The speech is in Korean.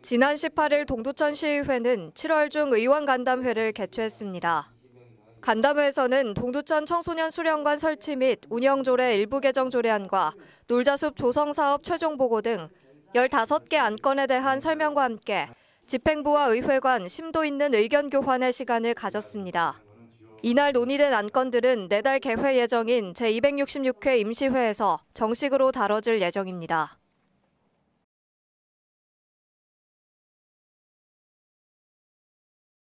지난 18일 동두천 시의회는 7월 중 의원 간담회를 개최했습니다. 간담회에서는 동두천 청소년 수련관 설치 및 운영 조례 일부 개정 조례안과 놀자숲 조성 사업 최종 보고 등 15개 안건에 대한 설명과 함께 집행부와 의회관 심도 있는 의견 교환의 시간을 가졌습니다. 이날 논의된 안건들은 내달 개회 예정인 제266회 임시회에서 정식으로 다뤄질 예정입니다.